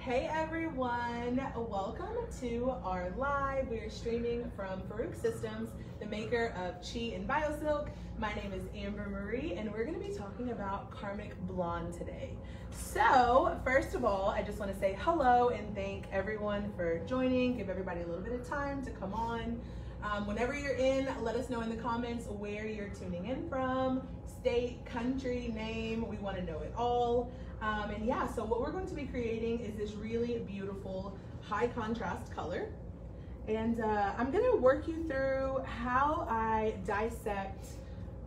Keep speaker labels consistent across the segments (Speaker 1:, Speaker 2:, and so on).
Speaker 1: Hey everyone, welcome to our live. We are streaming from Farouk Systems, the maker of Chi and BioSilk. My name is Amber Marie and we're gonna be talking about Karmic Blonde today. So, first of all, I just wanna say hello and thank everyone for joining. Give everybody a little bit of time to come on. Um, whenever you're in, let us know in the comments where you're tuning in from, state, country, name, we wanna know it all. Um, and yeah, so what we're going to be creating is this really beautiful high contrast color. And uh, I'm gonna work you through how I dissect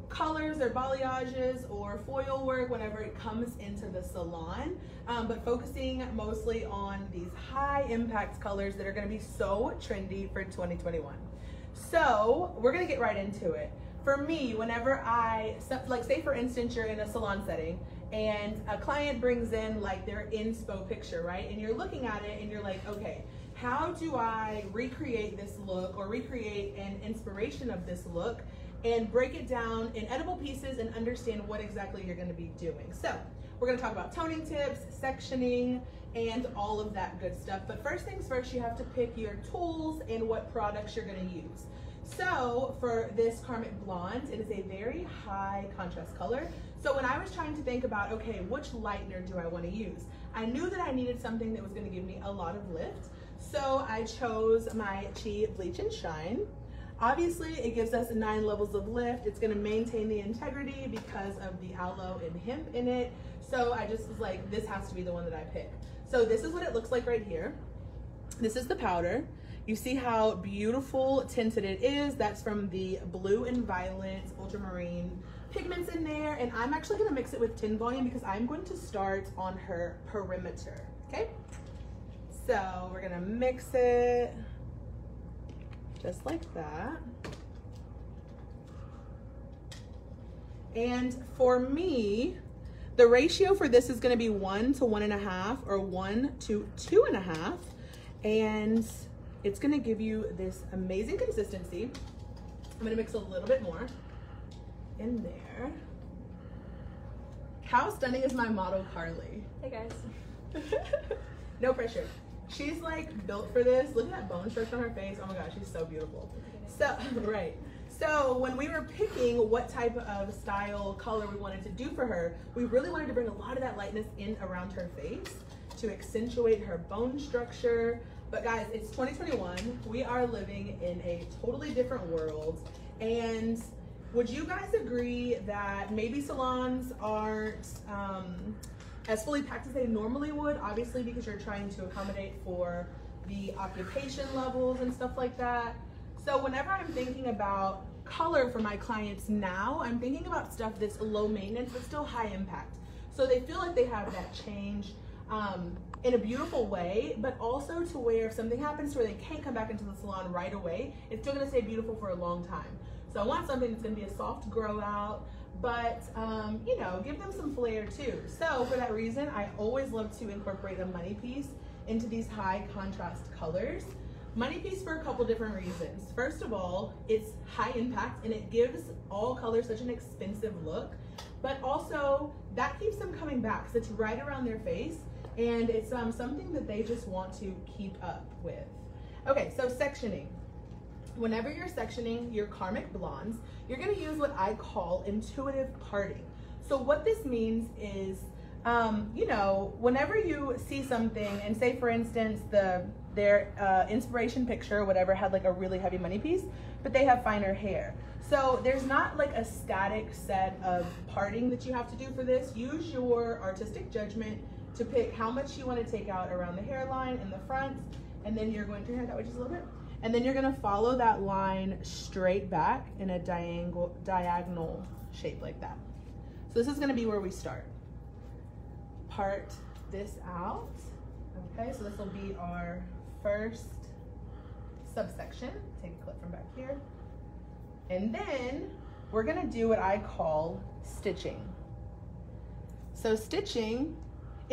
Speaker 1: colors or balayages or foil work whenever it comes into the salon, um, but focusing mostly on these high impact colors that are gonna be so trendy for 2021. So we're gonna get right into it. For me, whenever I, like say for instance, you're in a salon setting and a client brings in like their inspo picture, right? And you're looking at it and you're like, okay, how do I recreate this look or recreate an inspiration of this look and break it down in edible pieces and understand what exactly you're gonna be doing. So we're gonna talk about toning tips, sectioning, and all of that good stuff. But first things first, you have to pick your tools and what products you're gonna use. So for this Karmic Blonde, it is a very high contrast color. So when I was trying to think about, okay, which lightener do I want to use? I knew that I needed something that was going to give me a lot of lift. So I chose my Chi Bleach and Shine. Obviously, it gives us nine levels of lift. It's going to maintain the integrity because of the aloe and hemp in it. So I just was like, this has to be the one that I pick. So this is what it looks like right here. This is the powder. You see how beautiful tinted it is. That's from the blue and violet ultramarine pigments in there and I'm actually gonna mix it with 10 volume because I'm going to start on her perimeter, okay? So we're gonna mix it just like that. And for me, the ratio for this is gonna be one to one and a half or one to two and a half. And it's gonna give you this amazing consistency. I'm gonna mix a little bit more in there. How stunning is my model, Carly?
Speaker 2: Hey guys.
Speaker 1: no pressure. She's like built for this. Look at that bone stretch on her face. Oh my gosh, she's so beautiful. So, right. So when we were picking what type of style color we wanted to do for her, we really wanted to bring a lot of that lightness in around her face to accentuate her bone structure. But guys, it's 2021. We are living in a totally different world. And would you guys agree that maybe salons aren't um, as fully packed as they normally would? Obviously, because you're trying to accommodate for the occupation levels and stuff like that. So whenever I'm thinking about color for my clients now, I'm thinking about stuff that's low maintenance but still high impact. So they feel like they have that change um, in a beautiful way, but also to where if something happens to where they can't come back into the salon right away, it's still gonna stay beautiful for a long time. So I want something that's gonna be a soft grow out, but um, you know, give them some flair too. So for that reason, I always love to incorporate a money piece into these high contrast colors. Money piece for a couple different reasons. First of all, it's high impact and it gives all colors such an expensive look, but also that keeps them coming back because it's right around their face and it's um, something that they just want to keep up with. Okay, so sectioning whenever you're sectioning your karmic blondes, you're gonna use what I call intuitive parting. So what this means is, um, you know, whenever you see something and say for instance, the their uh, inspiration picture or whatever had like a really heavy money piece, but they have finer hair. So there's not like a static set of parting that you have to do for this. Use your artistic judgment to pick how much you want to take out around the hairline and the front, and then you're going to hair that way just a little bit. And then you're gonna follow that line straight back in a diagonal, diagonal shape like that. So this is gonna be where we start. Part this out. Okay, so this will be our first subsection. Take a clip from back here. And then we're gonna do what I call stitching. So stitching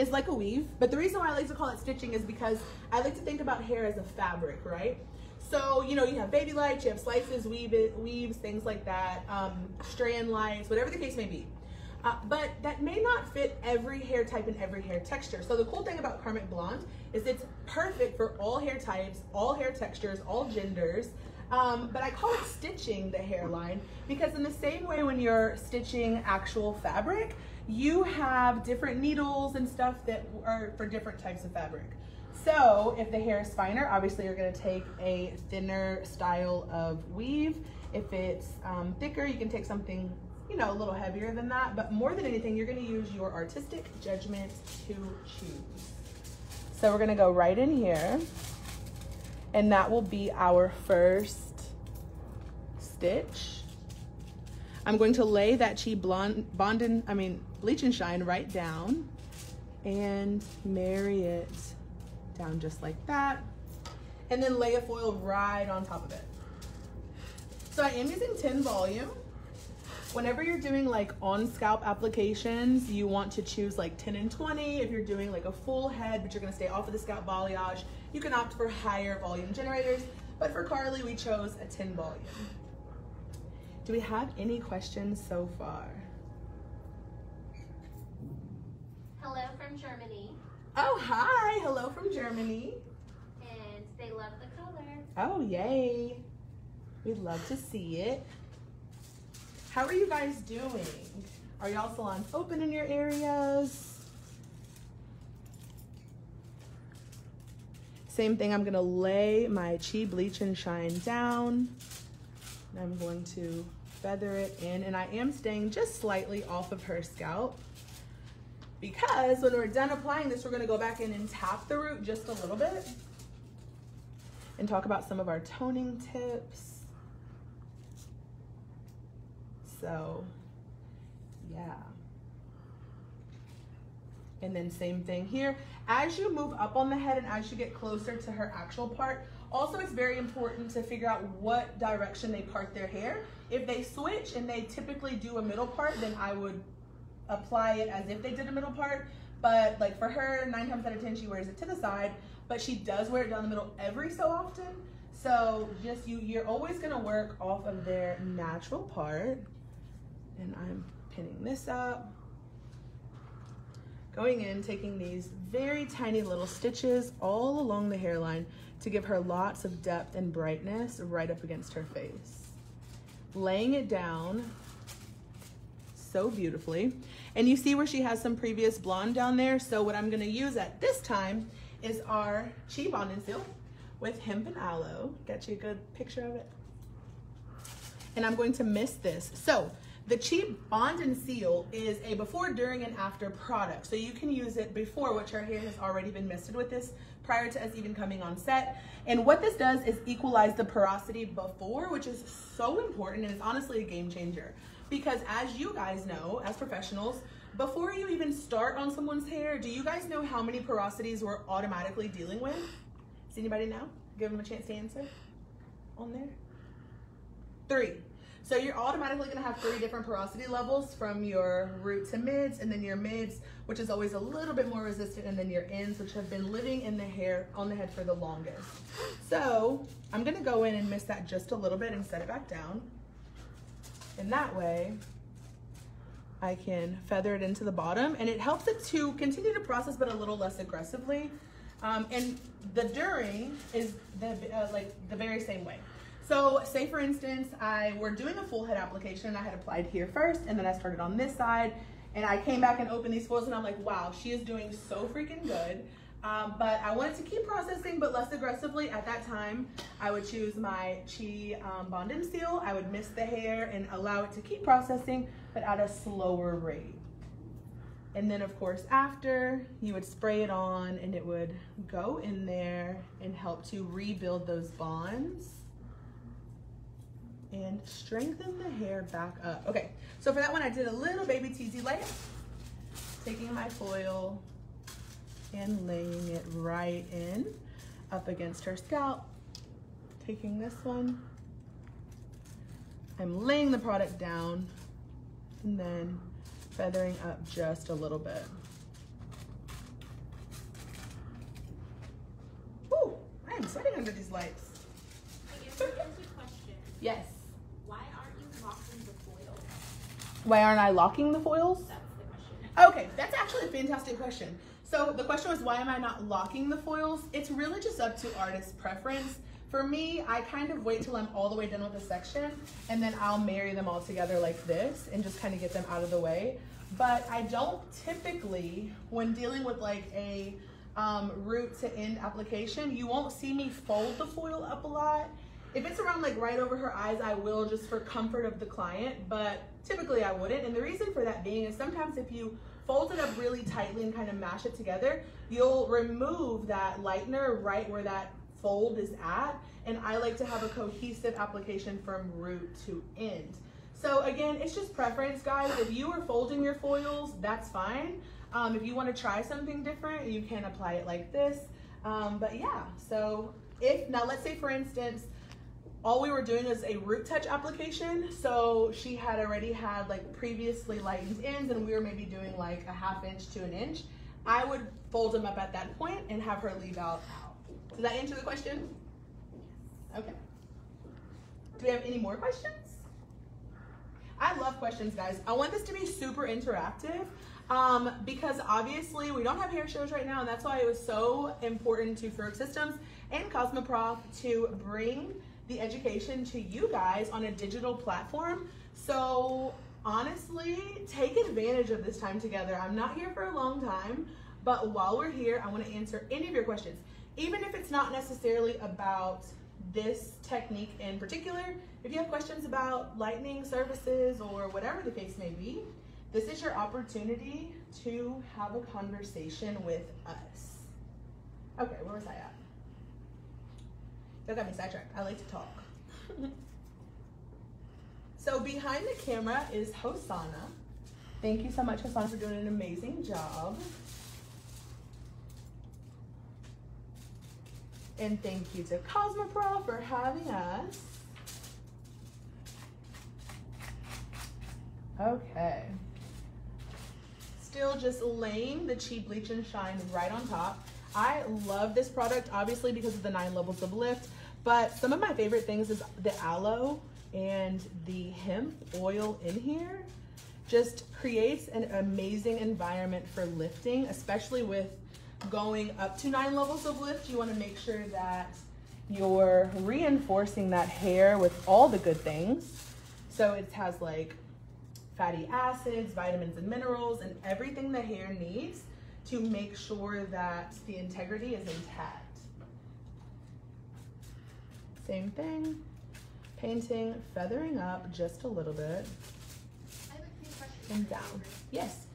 Speaker 1: is like a weave, but the reason why I like to call it stitching is because I like to think about hair as a fabric, right? So, you know, you have baby lights, you have slices, weave it, weaves, things like that, um, strand lights, whatever the case may be. Uh, but that may not fit every hair type and every hair texture. So the cool thing about Karmic Blonde is it's perfect for all hair types, all hair textures, all genders. Um, but I call it stitching the hairline because in the same way when you're stitching actual fabric, you have different needles and stuff that are for different types of fabric. So if the hair is finer, obviously you're gonna take a thinner style of weave. If it's um, thicker, you can take something you know, a little heavier than that, but more than anything, you're gonna use your artistic judgment to choose. So we're gonna go right in here, and that will be our first stitch. I'm going to lay that Chi blonde, Bondin, I mean, Bleach and Shine right down and marry it down just like that. And then lay a foil right on top of it. So I am using 10 volume. Whenever you're doing like on scalp applications, you want to choose like 10 and 20. If you're doing like a full head, but you're gonna stay off of the scalp balayage, you can opt for higher volume generators. But for Carly, we chose a 10 volume. Do we have any questions so far?
Speaker 2: Hello from Germany.
Speaker 1: Oh, hi. Hello from Germany.
Speaker 2: And they love the color.
Speaker 1: Oh, yay. We'd love to see it. How are you guys doing? Are y'all salons open in your areas? Same thing, I'm gonna lay my Chi Bleach and Shine down. And I'm going to feather it in and I am staying just slightly off of her scalp because when we're done applying this, we're gonna go back in and tap the root just a little bit and talk about some of our toning tips. So yeah. And then same thing here. As you move up on the head and as you get closer to her actual part, also it's very important to figure out what direction they part their hair. If they switch and they typically do a middle part, then I would apply it as if they did a middle part. But like for her, nine times out of 10, she wears it to the side, but she does wear it down the middle every so often. So just you, you're always gonna work off of their natural part and I'm pinning this up. Going in, taking these very tiny little stitches all along the hairline to give her lots of depth and brightness right up against her face. Laying it down so beautifully. And you see where she has some previous blonde down there. So what I'm gonna use at this time is our Chi Bond and Seal with hemp and aloe. Got you a good picture of it? And I'm going to mist this. So the Chi Bond and Seal is a before, during, and after product. So you can use it before, which our hair has already been misted with this prior to us even coming on set. And what this does is equalize the porosity before, which is so important and is honestly a game changer. Because as you guys know, as professionals, before you even start on someone's hair, do you guys know how many porosities we're automatically dealing with? Does anybody know? Give them a chance to answer on there. Three. So you're automatically gonna have three different porosity levels from your root to mids and then your mids, which is always a little bit more resistant, and then your ends, which have been living in the hair, on the head for the longest. So I'm gonna go in and mist that just a little bit and set it back down. And that way, I can feather it into the bottom and it helps it to continue to process but a little less aggressively. Um, and the during is the uh, like the very same way. So say for instance, I were doing a full head application and I had applied here first and then I started on this side and I came back and opened these foils and I'm like, wow, she is doing so freaking good. Um, but I wanted to keep processing, but less aggressively. At that time, I would choose my Chi um, Bond and Seal. I would mist the hair and allow it to keep processing, but at a slower rate. And then of course after, you would spray it on and it would go in there and help to rebuild those bonds and strengthen the hair back up. Okay, so for that one, I did a little baby teasy layer, taking my foil and laying it right in up against her scalp. Taking this one, I'm laying the product down and then feathering up just a little bit. Woo, I am sweating under these lights.
Speaker 2: I guess question.
Speaker 1: Yes. Why aren't I locking the foils?
Speaker 2: That's the question.
Speaker 1: Okay, that's actually a fantastic question. So the question was, why am I not locking the foils? It's really just up to artist preference. For me, I kind of wait till I'm all the way done with a section and then I'll marry them all together like this and just kind of get them out of the way. But I don't typically, when dealing with like a um, root to end application, you won't see me fold the foil up a lot. If it's around like right over her eyes, I will just for comfort of the client, but typically I wouldn't. And the reason for that being is sometimes if you fold it up really tightly and kind of mash it together, you'll remove that lightener right where that fold is at. And I like to have a cohesive application from root to end. So again, it's just preference, guys. If you are folding your foils, that's fine. Um, if you want to try something different, you can apply it like this. Um, but yeah, so if, now let's say for instance, all we were doing was a root touch application. So she had already had like previously lightened ends and we were maybe doing like a half inch to an inch. I would fold them up at that point and have her leave out. Does that answer the question? Okay. Do we have any more questions? I love questions, guys. I want this to be super interactive um, because obviously we don't have hair shows right now, and that's why it was so important to Farouk Systems and Cosmoprof to bring the education to you guys on a digital platform. So honestly, take advantage of this time together. I'm not here for a long time, but while we're here, I want to answer any of your questions. Even if it's not necessarily about this technique in particular, if you have questions about lightning services or whatever the case may be, this is your opportunity to have a conversation with us. Okay, where was I at? That got me sidetracked. I like to talk. so behind the camera is Hosanna. Thank you so much, Hosanna, for doing an amazing job. And thank you to Cosmoprof for having us. Okay. Still just laying the Chi Bleach and Shine right on top. I love this product, obviously because of the nine levels of lift, but some of my favorite things is the aloe and the hemp oil in here just creates an amazing environment for lifting, especially with going up to nine levels of lift, you wanna make sure that you're reinforcing that hair with all the good things. So it has like fatty acids, vitamins and minerals, and everything the hair needs to make sure that the integrity is intact. Same thing, painting, feathering up just a little bit
Speaker 2: I have a few questions.
Speaker 1: and down. Yes.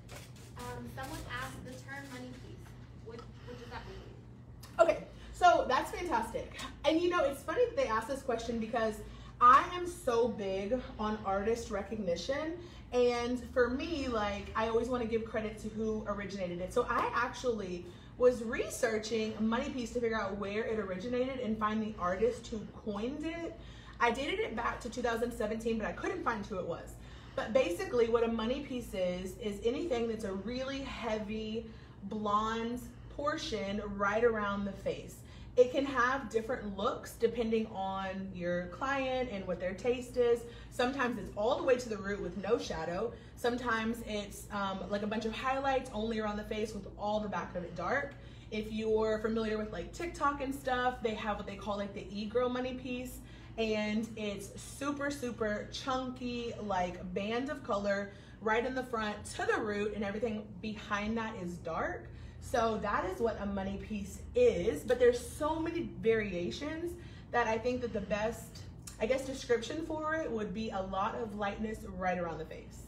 Speaker 2: Um, someone asked the term money piece. What, what does that mean?
Speaker 1: Okay, so that's fantastic. And you know, it's funny that they asked this question because I am so big on artist recognition. And for me, like, I always want to give credit to who originated it. So I actually was researching Money Piece to figure out where it originated and find the artist who coined it. I dated it back to 2017, but I couldn't find who it was. But basically, what a money piece is, is anything that's a really heavy blonde portion right around the face. It can have different looks depending on your client and what their taste is. Sometimes it's all the way to the root with no shadow. Sometimes it's um, like a bunch of highlights only around the face with all the back of it dark. If you're familiar with like TikTok and stuff, they have what they call like the e-girl money piece. And it's super, super chunky, like band of color right in the front to the root and everything behind that is dark. So that is what a money piece is, but there's so many variations that I think that the best, I guess, description for it would be a lot of lightness right around the face.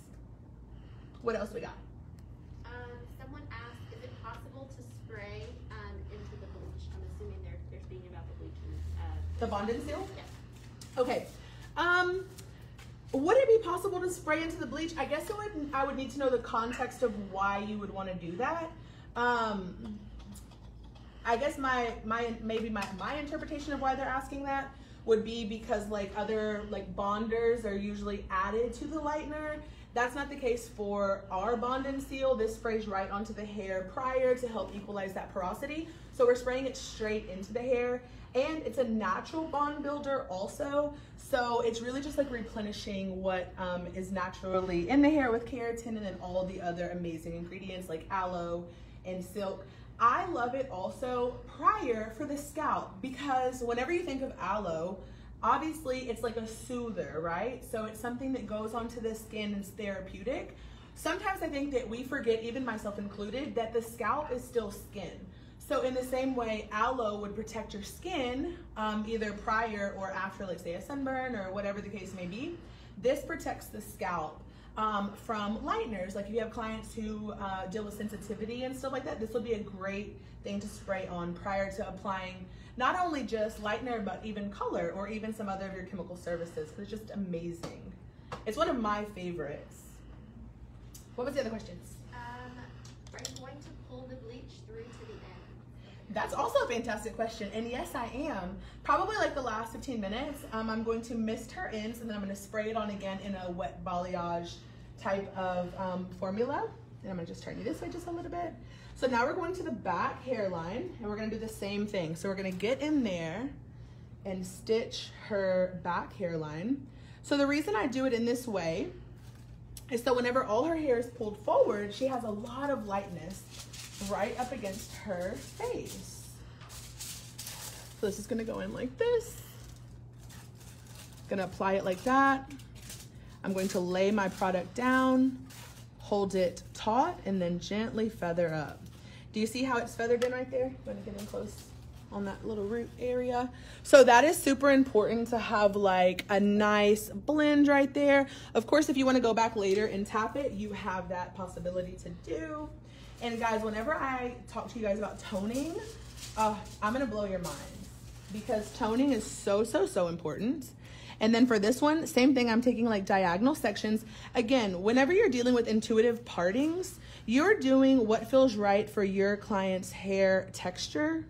Speaker 1: What else we got?
Speaker 2: Um, someone asked, is it possible to spray um, into the bleach? I'm assuming they're, they're speaking about the bleach. Uh,
Speaker 1: The Bond and Seal?
Speaker 2: yes.
Speaker 1: Okay. Um, would it be possible to spray into the bleach? I guess it would. I would need to know the context of why you would want to do that. Um, I guess my my maybe my my interpretation of why they're asking that would be because like other like bonders are usually added to the lightener That's not the case for our Bond and Seal. This sprays right onto the hair prior to help equalize that porosity. So we're spraying it straight into the hair and it's a natural bond builder also. So it's really just like replenishing what um, is naturally in the hair with keratin and then all the other amazing ingredients like aloe and silk. I love it also prior for the scalp because whenever you think of aloe, obviously it's like a soother, right? So it's something that goes onto the skin and it's therapeutic. Sometimes I think that we forget, even myself included, that the scalp is still skin. So in the same way, aloe would protect your skin um, either prior or after, like say a sunburn or whatever the case may be. This protects the scalp um, from lighteners. Like if you have clients who uh, deal with sensitivity and stuff like that, this would be a great thing to spray on prior to applying not only just lightener, but even color or even some other of your chemical services. It's just amazing. It's one of my favorites. What was the other questions?
Speaker 2: Um, are you going to pull the bleach through to the end?
Speaker 1: That's also a fantastic question. And yes, I am. Probably like the last 15 minutes, um, I'm going to mist her ends and then I'm going to spray it on again in a wet balayage type of um, formula. And I'm going to just turn you this way just a little bit. So now we're going to the back hairline and we're gonna do the same thing. So we're gonna get in there and stitch her back hairline. So the reason I do it in this way is so whenever all her hair is pulled forward, she has a lot of lightness right up against her face. So this is gonna go in like this. Gonna apply it like that. I'm going to lay my product down, hold it taut, and then gently feather up. Do you see how it's feathered in right there? I'm gonna get in close on that little root area. So that is super important to have like a nice blend right there. Of course, if you wanna go back later and tap it, you have that possibility to do. And guys, whenever I talk to you guys about toning, uh, I'm gonna blow your mind because toning is so, so, so important. And then for this one, same thing, I'm taking like diagonal sections. Again, whenever you're dealing with intuitive partings, you're doing what feels right for your client's hair texture,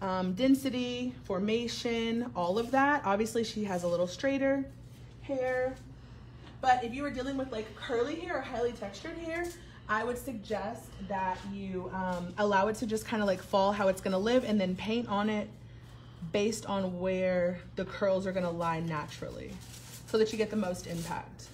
Speaker 1: um, density, formation, all of that. Obviously, she has a little straighter hair. But if you were dealing with like curly hair or highly textured hair, I would suggest that you um, allow it to just kind of like fall how it's gonna live and then paint on it based on where the curls are gonna lie naturally so that you get the most impact.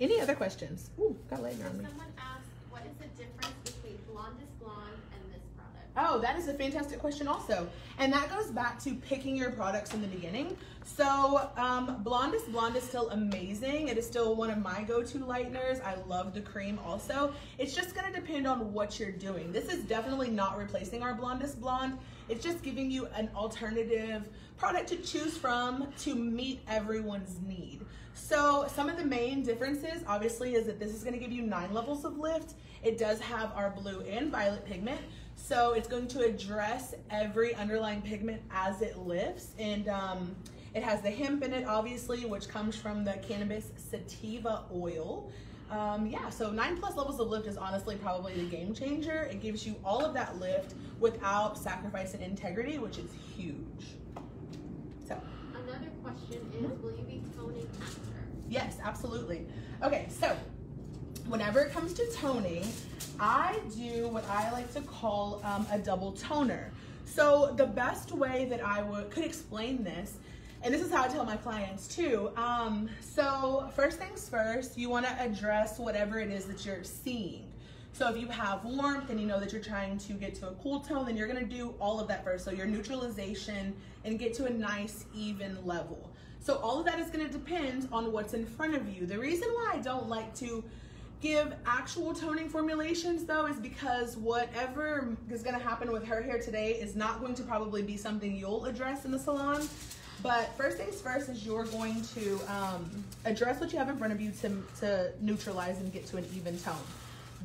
Speaker 1: Any other questions? Ooh, got light on me.
Speaker 2: Someone asked, what is the difference between Blondest Blonde and this product?
Speaker 1: Oh, that is a fantastic question also. And that goes back to picking your products in the beginning. So um, Blondest Blonde is still amazing. It is still one of my go-to lighteners. I love the cream also. It's just gonna depend on what you're doing. This is definitely not replacing our Blondest Blonde. It's just giving you an alternative product to choose from to meet everyone's need. So some of the main differences obviously is that this is gonna give you nine levels of lift. It does have our blue and violet pigment. So it's going to address every underlying pigment as it lifts. And um, it has the hemp in it, obviously, which comes from the cannabis sativa oil. Um, yeah, so nine plus levels of lift is honestly probably the game changer. It gives you all of that lift without sacrificing integrity, which is huge. So.
Speaker 2: Another question is, will you be toning?
Speaker 1: Yes, absolutely. Okay, so whenever it comes to toning, I do what I like to call um, a double toner. So the best way that I would could explain this, and this is how I tell my clients too. Um, so first things first, you want to address whatever it is that you're seeing. So if you have warmth and you know that you're trying to get to a cool tone, then you're gonna do all of that first. So your neutralization and get to a nice even level. So all of that is gonna depend on what's in front of you. The reason why I don't like to give actual toning formulations though is because whatever is gonna happen with her hair today is not going to probably be something you'll address in the salon. But first things first is you're going to um, address what you have in front of you to, to neutralize and get to an even tone.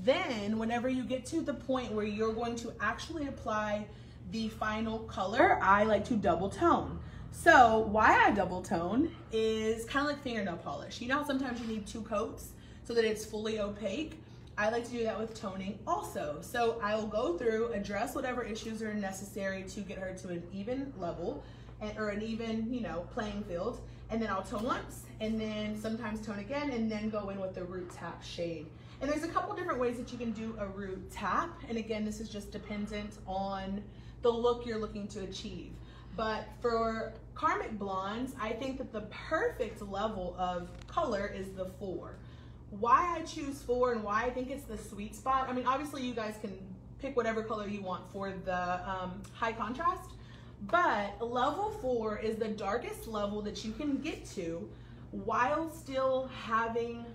Speaker 1: Then whenever you get to the point where you're going to actually apply the final color, I like to double tone. So why I double tone is kind of like fingernail polish. You know sometimes you need two coats so that it's fully opaque? I like to do that with toning also. So I will go through, address whatever issues are necessary to get her to an even level, and, or an even, you know, playing field. And then I'll tone once and then sometimes tone again and then go in with the root tap shade. And there's a couple different ways that you can do a root tap. And again, this is just dependent on the look you're looking to achieve. But for Karmic Blondes, I think that the perfect level of color is the four. Why I choose four and why I think it's the sweet spot, I mean, obviously you guys can pick whatever color you want for the um, high contrast, but level four is the darkest level that you can get to while still having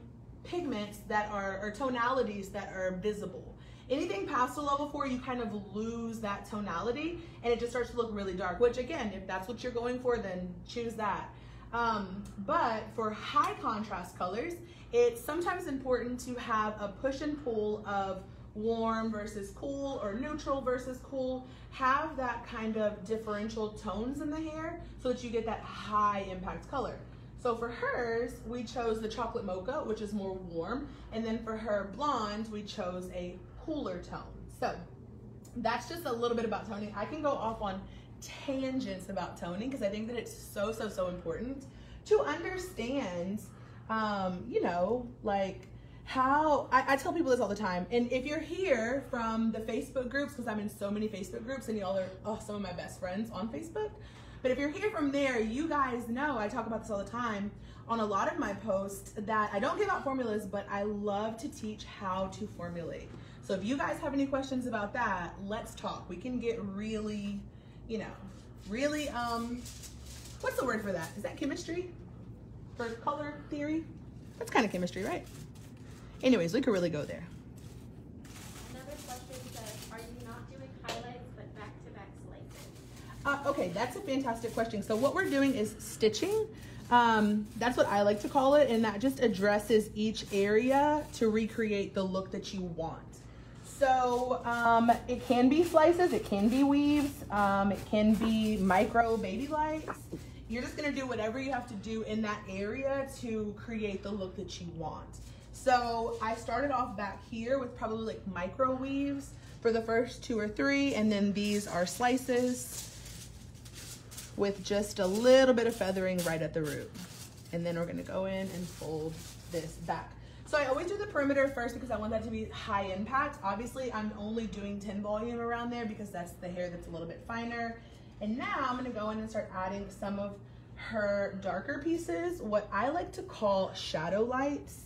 Speaker 1: pigments that are, or tonalities that are visible. Anything past the level four, you kind of lose that tonality and it just starts to look really dark, which again, if that's what you're going for, then choose that. Um, but for high contrast colors, it's sometimes important to have a push and pull of warm versus cool or neutral versus cool. Have that kind of differential tones in the hair so that you get that high impact color. So for hers, we chose the chocolate mocha, which is more warm. And then for her blonde, we chose a cooler tone. So that's just a little bit about toning. I can go off on tangents about toning because I think that it's so, so, so important to understand, um, you know, like how, I, I, tell people this all the time. And if you're here from the Facebook groups, because I'm in so many Facebook groups and y'all are oh, some of my best friends on Facebook. But if you're here from there, you guys know I talk about this all the time on a lot of my posts that I don't give out formulas, but I love to teach how to formulate. So if you guys have any questions about that, let's talk. We can get really, you know, really, um, what's the word for that? Is that chemistry? For color theory? That's kind of chemistry, right? Anyways, we could really go there.
Speaker 2: Another question says, are you not doing highlights but back-to-back slices?
Speaker 1: Uh, okay, that's a fantastic question. So what we're doing is stitching. Um, that's what I like to call it, and that just addresses each area to recreate the look that you want. So um, it can be slices, it can be weaves, um, it can be micro baby lights. You're just gonna do whatever you have to do in that area to create the look that you want. So I started off back here with probably like micro weaves for the first two or three, and then these are slices with just a little bit of feathering right at the root. And then we're gonna go in and fold this back. So I always do the perimeter first because I want that to be high impact. Obviously, I'm only doing 10 volume around there because that's the hair that's a little bit finer. And now I'm gonna go in and start adding some of her darker pieces, what I like to call shadow lights,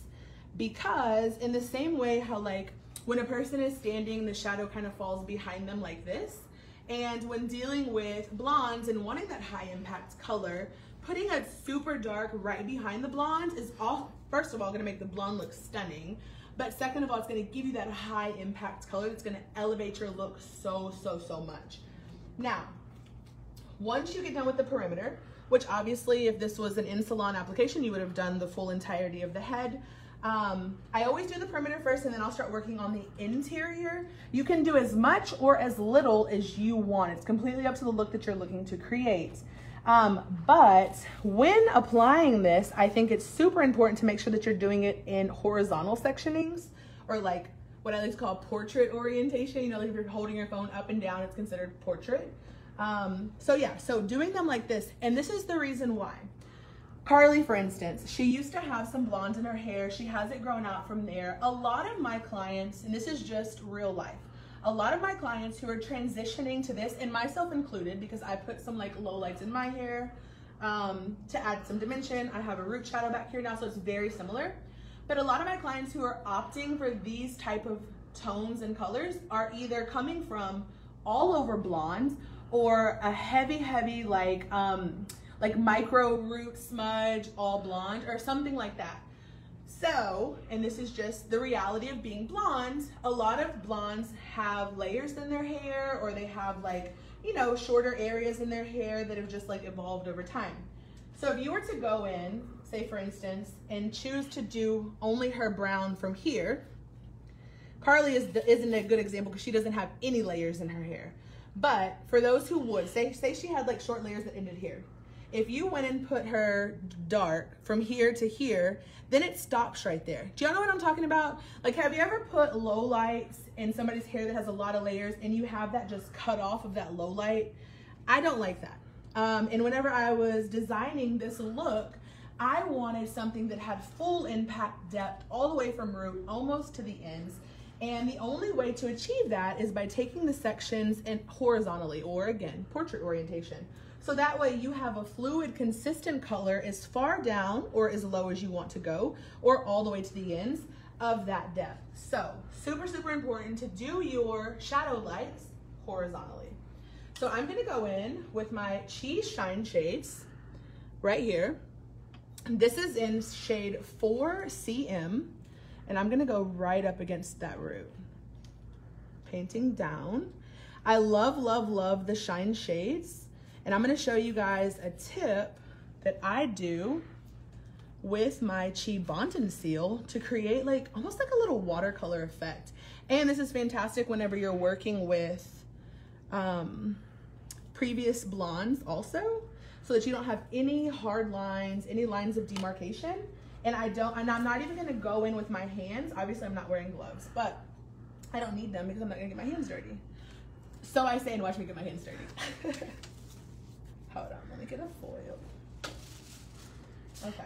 Speaker 1: because in the same way how like when a person is standing, the shadow kind of falls behind them like this. And when dealing with blondes and wanting that high impact color, putting a super dark right behind the blonde is all first of all, gonna make the blonde look stunning. But second of all, it's gonna give you that high impact color that's gonna elevate your look so, so, so much. Now, once you get done with the perimeter, which obviously if this was an in-salon application, you would have done the full entirety of the head. Um, I always do the perimeter first and then I'll start working on the interior. You can do as much or as little as you want. It's completely up to the look that you're looking to create. Um, but when applying this, I think it's super important to make sure that you're doing it in horizontal sectionings or like what I like to call portrait orientation. You know, like if you're holding your phone up and down, it's considered portrait. Um, so yeah, so doing them like this, and this is the reason why. Carly, for instance, she used to have some blonde in her hair. She has it grown out from there. A lot of my clients, and this is just real life, a lot of my clients who are transitioning to this, and myself included, because I put some like low lights in my hair um, to add some dimension. I have a root shadow back here now, so it's very similar. But a lot of my clients who are opting for these type of tones and colors are either coming from all over blonde or a heavy, heavy like, um, like micro root smudge, all blonde, or something like that. So, and this is just the reality of being blonde, a lot of blondes have layers in their hair or they have like, you know, shorter areas in their hair that have just like evolved over time. So if you were to go in, say for instance, and choose to do only her brown from here, Carly is, isn't a good example because she doesn't have any layers in her hair. But for those who would, say, say she had like short layers that ended here. If you went and put her dark from here to here, then it stops right there. Do y'all know what I'm talking about? Like, have you ever put low lights in somebody's hair that has a lot of layers and you have that just cut off of that low light? I don't like that. Um, and whenever I was designing this look, I wanted something that had full impact depth all the way from root almost to the ends. And the only way to achieve that is by taking the sections and horizontally or again, portrait orientation. So that way you have a fluid, consistent color as far down or as low as you want to go or all the way to the ends of that depth. So super, super important to do your shadow lights horizontally. So I'm gonna go in with my Chi Shine Shades right here. This is in shade 4CM, and I'm gonna go right up against that root. Painting down. I love, love, love the Shine Shades, and I'm gonna show you guys a tip that I do with my Chi Bond and seal to create like almost like a little watercolor effect. And this is fantastic whenever you're working with um, previous blondes also, so that you don't have any hard lines, any lines of demarcation. And I don't, and I'm not even gonna go in with my hands. Obviously I'm not wearing gloves, but I don't need them because I'm not gonna get my hands dirty. So I say and watch me get my hands dirty. Me get a foil. Okay.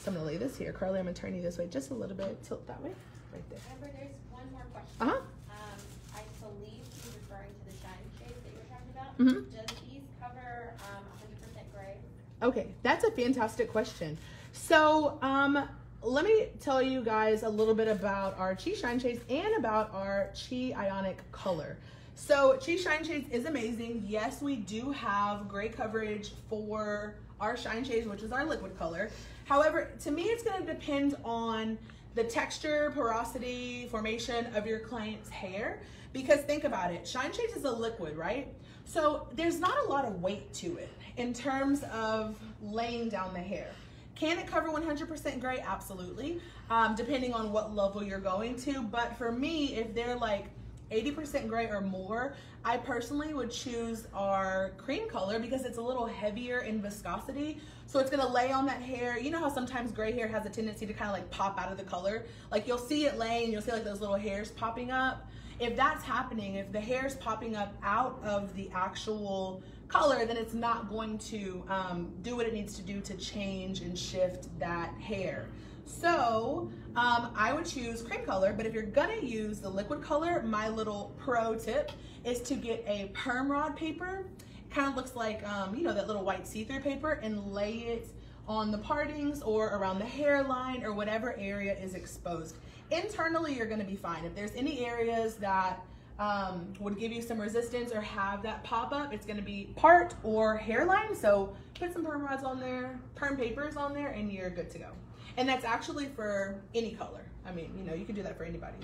Speaker 1: So I'm gonna lay this here. Carly, I'm gonna turn you this way just a little bit. Tilt that way, right there.
Speaker 2: Amber, there's one more question.
Speaker 1: Uh-huh.
Speaker 2: Um, I believe she's referring to the shine shades that you were talking about.
Speaker 1: Mhm.
Speaker 2: Does these cover um, 100% gray?
Speaker 1: Okay, that's a fantastic question. So, um, let me tell you guys a little bit about our Chi Shine Shades and about our Chi Ionic Color. So, Chi Shine Shades is amazing. Yes, we do have gray coverage for our Shine Shades, which is our liquid color. However, to me, it's gonna depend on the texture, porosity, formation of your client's hair. Because think about it, Shine Shades is a liquid, right? So there's not a lot of weight to it in terms of laying down the hair. Can it cover 100% gray? Absolutely, um, depending on what level you're going to. But for me, if they're like 80% gray or more, I personally would choose our cream color because it's a little heavier in viscosity. So it's gonna lay on that hair. You know how sometimes gray hair has a tendency to kind of like pop out of the color? Like you'll see it laying, you'll see like those little hairs popping up. If that's happening, if the hair is popping up out of the actual color, then it's not going to um, do what it needs to do to change and shift that hair. So um, I would choose cream color, but if you're gonna use the liquid color, my little pro tip is to get a perm rod paper. Kind of looks like, um, you know, that little white see-through paper and lay it on the partings or around the hairline or whatever area is exposed. Internally, you're gonna be fine. If there's any areas that um, would give you some resistance or have that pop up, it's gonna be part or hairline. So put some perm rods on there, perm papers on there, and you're good to go. And that's actually for any color. I mean, you know, you can do that for anybody.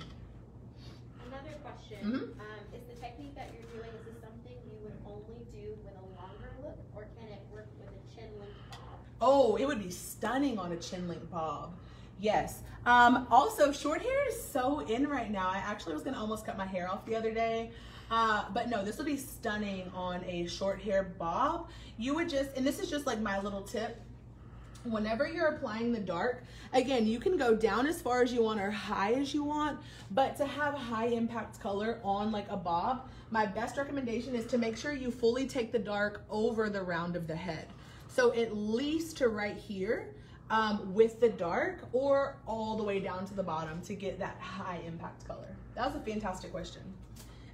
Speaker 2: Another question.
Speaker 1: Mhm.
Speaker 2: Um, is the technique that you're doing, is this something you would only do with a longer look or can it work with a chin length bob?
Speaker 1: Oh, it would be stunning on a chin length bob. Yes. Um, also, short hair is so in right now. I actually was gonna almost cut my hair off the other day. Uh, but no, this would be stunning on a short hair bob. You would just, and this is just like my little tip. Whenever you're applying the dark, again, you can go down as far as you want or high as you want, but to have high impact color on like a bob, my best recommendation is to make sure you fully take the dark over the round of the head. So at least to right here um, with the dark or all the way down to the bottom to get that high impact color. That was a fantastic question.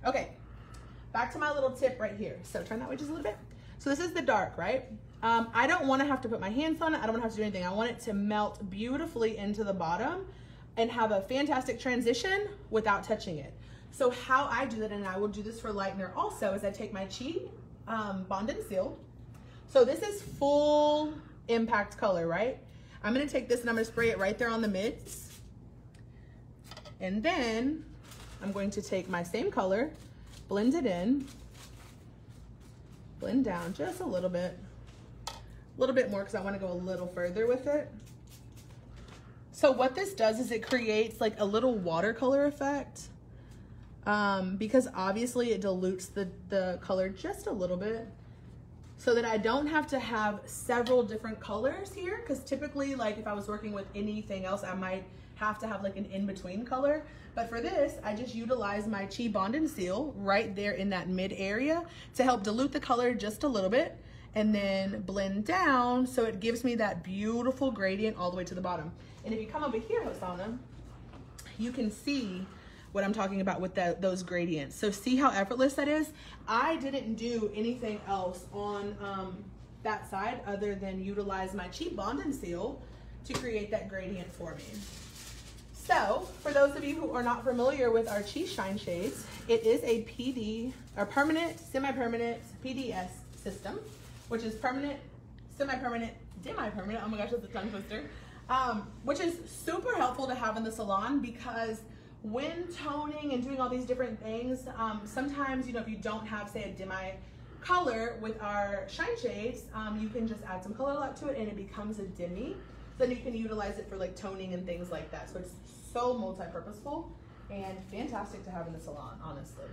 Speaker 1: Okay, back to my little tip right here. So turn that way just a little bit. So this is the dark, right? Um, I don't want to have to put my hands on it. I don't want to have to do anything. I want it to melt beautifully into the bottom and have a fantastic transition without touching it. So how I do that, and I will do this for lightener also, is I take my Chi um, Bond and Seal. So this is full impact color, right? I'm gonna take this and I'm gonna spray it right there on the mids. And then I'm going to take my same color, blend it in, blend down just a little bit, a little bit more because I want to go a little further with it. So what this does is it creates like a little watercolor effect um, because obviously it dilutes the, the color just a little bit so that I don't have to have several different colors here because typically like if I was working with anything else I might have to have like an in-between color. But for this, I just utilize my Chi Bond and Seal right there in that mid area to help dilute the color just a little bit and then blend down so it gives me that beautiful gradient all the way to the bottom. And if you come over here, Hosanna, you can see what I'm talking about with that, those gradients. So see how effortless that is? I didn't do anything else on um, that side other than utilize my Chi bond and seal to create that gradient for me. So for those of you who are not familiar with our Chi Shine Shades, it is a PD, or permanent, semi-permanent PDS system, which is permanent, semi-permanent, demi-permanent, oh my gosh, that's a tongue twister, um, which is super helpful to have in the salon because when toning and doing all these different things, um, sometimes, you know, if you don't have, say, a demi color with our shine shades, um, you can just add some color lock to it and it becomes a demi. Then you can utilize it for like toning and things like that. So it's so multi-purposeful and fantastic to have in the salon, honestly.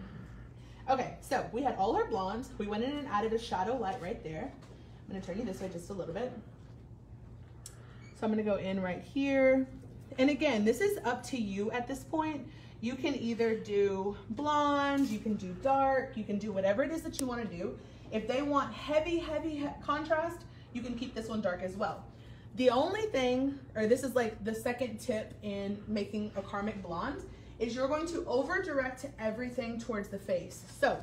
Speaker 1: Okay, so we had all our blondes. We went in and added a shadow light right there. I'm gonna turn you this way just a little bit. So I'm gonna go in right here. And again, this is up to you at this point. You can either do blonde, you can do dark, you can do whatever it is that you wanna do. If they want heavy, heavy contrast, you can keep this one dark as well. The only thing, or this is like the second tip in making a karmic blonde, is you're going to over direct everything towards the face. So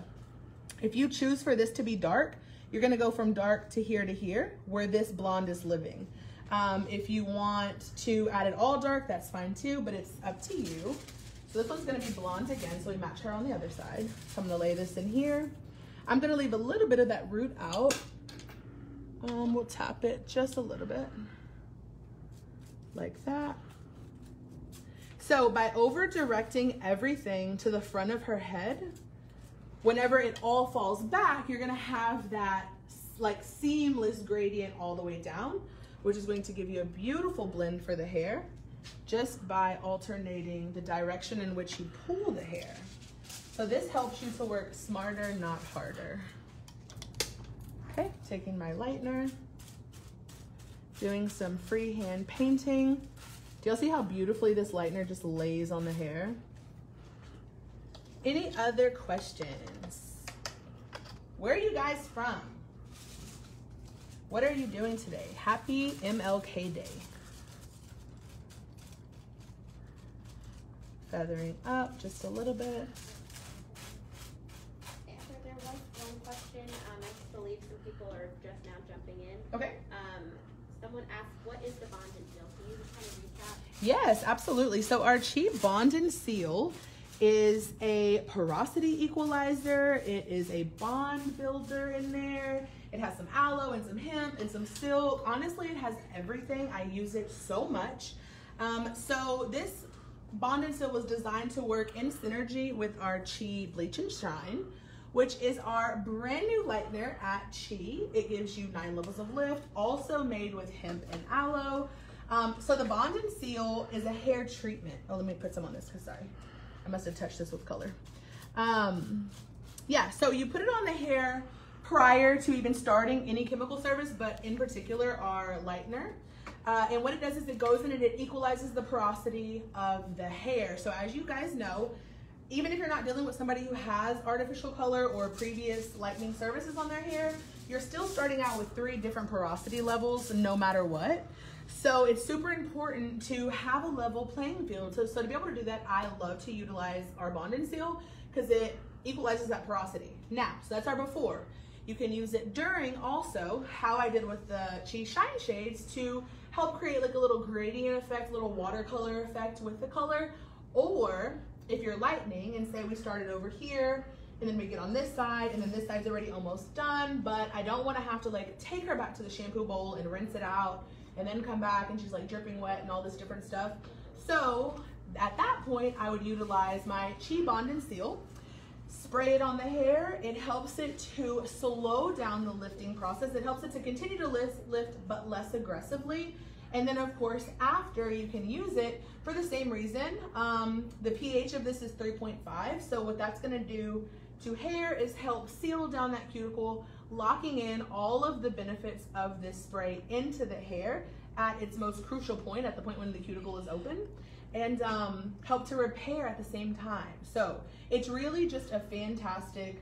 Speaker 1: if you choose for this to be dark, you're gonna go from dark to here to here where this blonde is living. Um, if you want to add it all dark, that's fine too, but it's up to you. So this one's gonna be blonde again, so we match her on the other side. So I'm gonna lay this in here. I'm gonna leave a little bit of that root out. Um, we'll tap it just a little bit, like that. So by over directing everything to the front of her head, whenever it all falls back, you're gonna have that like seamless gradient all the way down which is going to give you a beautiful blend for the hair just by alternating the direction in which you pull the hair. So this helps you to work smarter, not harder. Okay, taking my lightener, doing some freehand painting. Do y'all see how beautifully this lightener just lays on the hair? Any other questions? Where are you guys from? What are you doing today? Happy MLK Day. Feathering up just a little bit.
Speaker 2: There was one question. I believe some people are just now jumping in.
Speaker 1: Okay.
Speaker 2: Um, someone asked, what is the bond and
Speaker 1: Yes, absolutely. So our Chi bond and seal is a porosity equalizer. It is a bond builder in there. It has some aloe and some hemp and some silk. Honestly, it has everything. I use it so much. Um, so this Bond and Seal was designed to work in synergy with our Chi Bleach and Shine, which is our brand new lightener at Chi. It gives you nine levels of lift, also made with hemp and aloe. Um, so the Bond and Seal is a hair treatment. Oh, let me put some on this, because sorry. I must have touched this with color. Um, yeah, so you put it on the hair prior to even starting any chemical service, but in particular our lightener. Uh, and what it does is it goes in and it equalizes the porosity of the hair. So as you guys know, even if you're not dealing with somebody who has artificial color or previous lightening services on their hair, you're still starting out with three different porosity levels no matter what. So it's super important to have a level playing field. So, so to be able to do that, I love to utilize our Bond and Seal because it equalizes that porosity. Now, so that's our before. You can use it during also, how I did with the Chi Shine Shades to help create like a little gradient effect, little watercolor effect with the color. Or if you're lightening and say we started over here and then we get on this side and then this side's already almost done, but I don't wanna have to like take her back to the shampoo bowl and rinse it out and then come back and she's like dripping wet and all this different stuff. So at that point, I would utilize my Chi Bond and Seal spray it on the hair. It helps it to slow down the lifting process. It helps it to continue to lift, lift but less aggressively. And then of course, after you can use it for the same reason. Um, the pH of this is 3.5. So what that's gonna do to hair is help seal down that cuticle, locking in all of the benefits of this spray into the hair at its most crucial point, at the point when the cuticle is open. and um, help to repair at the same time. So it's really just a fantastic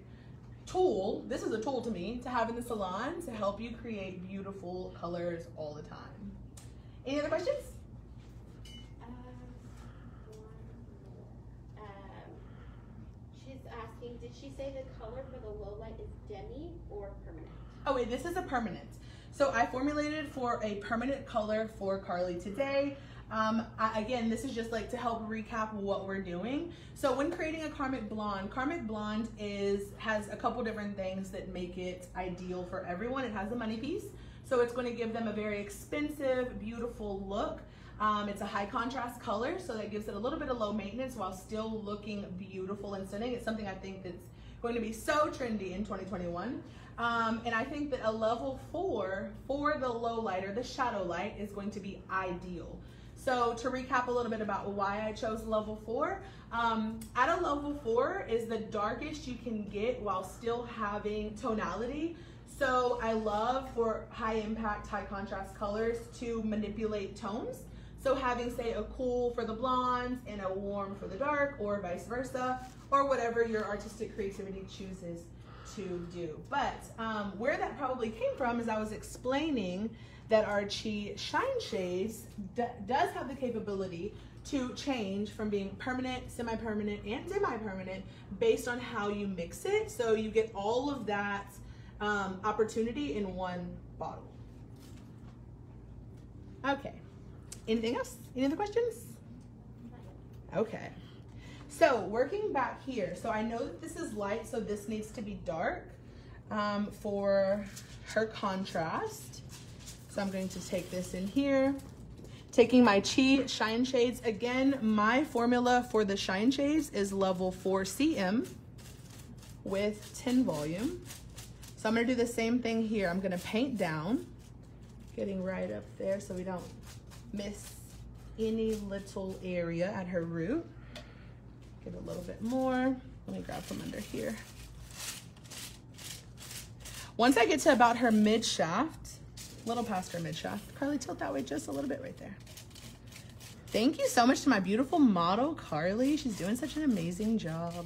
Speaker 1: tool. This is a tool to me to have in the salon to help you create beautiful colors all the time. Any other questions?
Speaker 2: Um, one more. Um, she's asking, did she say the color for the low light is demi or permanent?
Speaker 1: Oh wait, this is a permanent. So I formulated for a permanent color for Carly today. Um, I, again, this is just like to help recap what we're doing. So when creating a Karmic Blonde, Karmic Blonde is has a couple different things that make it ideal for everyone. It has the money piece, so it's going to give them a very expensive, beautiful look. Um, it's a high contrast color, so that gives it a little bit of low maintenance while still looking beautiful and stunning. It's something I think that's going to be so trendy in 2021. Um, and I think that a level four for the low light or the shadow light is going to be ideal. So to recap a little bit about why I chose level four, um, at a level four is the darkest you can get while still having tonality. So I love for high impact, high contrast colors to manipulate tones. So having say a cool for the blondes and a warm for the dark or vice versa, or whatever your artistic creativity chooses to do. But um, where that probably came from is I was explaining that our Chi Shine Shades does have the capability to change from being permanent, semi-permanent, and semi-permanent based on how you mix it. So you get all of that um, opportunity in one bottle. Okay. Anything else? Any other questions? Okay. So working back here, so I know that this is light, so this needs to be dark um, for her contrast. So I'm going to take this in here. Taking my Chi Shine Shades. Again, my formula for the Shine Shades is level 4 CM with 10 volume. So I'm gonna do the same thing here. I'm gonna paint down, getting right up there so we don't miss any little area at her root. Give a little bit more. Let me grab from under here. Once I get to about her mid shaft, little past her mid shaft, Carly tilt that way just a little bit right there. Thank you so much to my beautiful model, Carly. She's doing such an amazing job.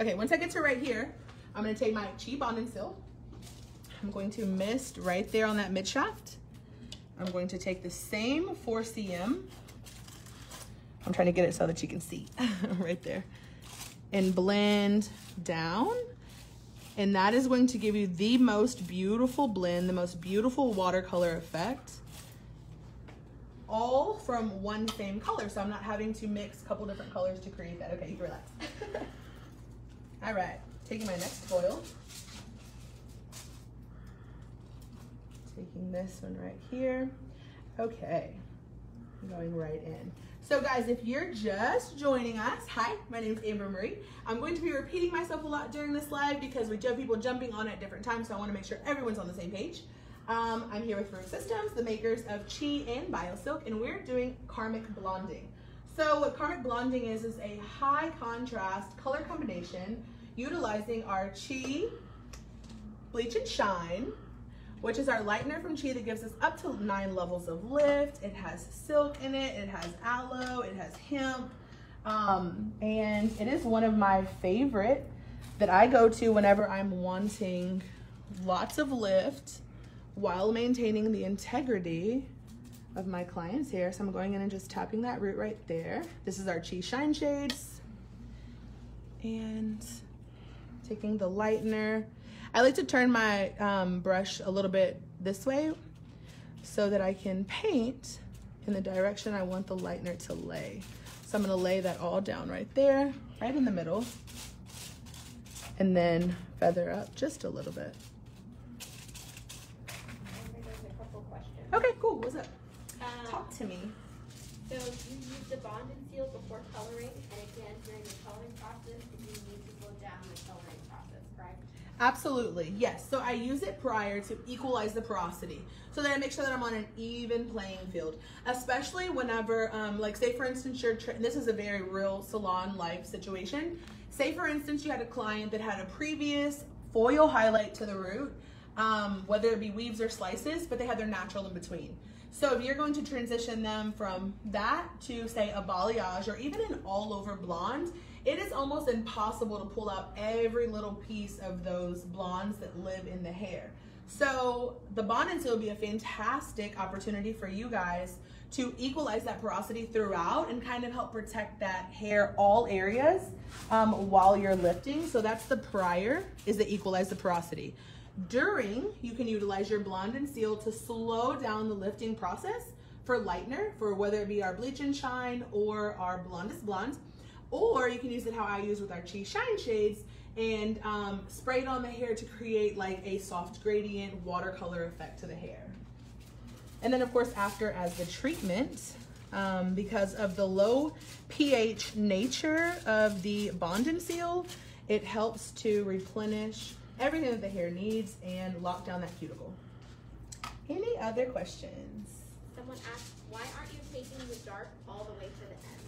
Speaker 1: Okay, once I get to right here, I'm gonna take my Chi Bond and Seal. I'm going to mist right there on that mid shaft. I'm going to take the same 4cm. I'm trying to get it so that you can see right there. And blend down. And that is going to give you the most beautiful blend, the most beautiful watercolor effect. All from one same color. So I'm not having to mix a couple different colors to create that. Okay, you can relax. All right, taking my next foil. Taking this one right here. Okay, going right in. So guys, if you're just joining us, hi, my name is Amber Marie. I'm going to be repeating myself a lot during this live because we do have people jumping on at different times, so I wanna make sure everyone's on the same page. Um, I'm here with Farouk Systems, the makers of Chi and BioSilk, and we're doing Karmic Blonding. So what Karmic Blonding is, is a high contrast color combination utilizing our Chi Bleach and Shine, which is our lightener from Chi that gives us up to nine levels of lift. It has silk in it, it has aloe, it has hemp, um, and it is one of my favorite that I go to whenever I'm wanting lots of lift while maintaining the integrity of my client's hair. So I'm going in and just tapping that root right there. This is our Chi Shine Shades. And taking the lightener. I like to turn my um, brush a little bit this way so that I can paint in the direction I want the lightener to lay. So I'm gonna lay that all down right there, right in the middle, and then feather up just a little bit. Okay, cool, what's up? Um, Talk to me.
Speaker 2: So you use the bond and seal before coloring, and again during the coloring process if you need to slow down the coloring process, correct?
Speaker 1: Absolutely, yes. So I use it prior to equalize the porosity so that I make sure that I'm on an even playing field, especially whenever, um, like say for instance, you're, this is a very real salon life situation. Say for instance, you had a client that had a previous foil highlight to the root, um, whether it be weaves or slices, but they had their natural in between. So if you're going to transition them from that to say a balayage or even an all over blonde, it is almost impossible to pull out every little piece of those blondes that live in the hair. So the bond and seal would be a fantastic opportunity for you guys to equalize that porosity throughout and kind of help protect that hair all areas um, while you're lifting. So that's the prior is to equalize the porosity. During, you can utilize your bond and seal to slow down the lifting process for lightener, for whether it be our bleach and shine or our blondest blonde, or you can use it how I use with our Chi Shine shades and um, spray it on the hair to create like a soft gradient watercolor effect to the hair. And then of course after as the treatment, um, because of the low pH nature of the Bond and Seal, it helps to replenish everything that the hair needs and lock down that cuticle. Any other questions?
Speaker 2: Someone asked, why aren't you taking the dark all the way to the end?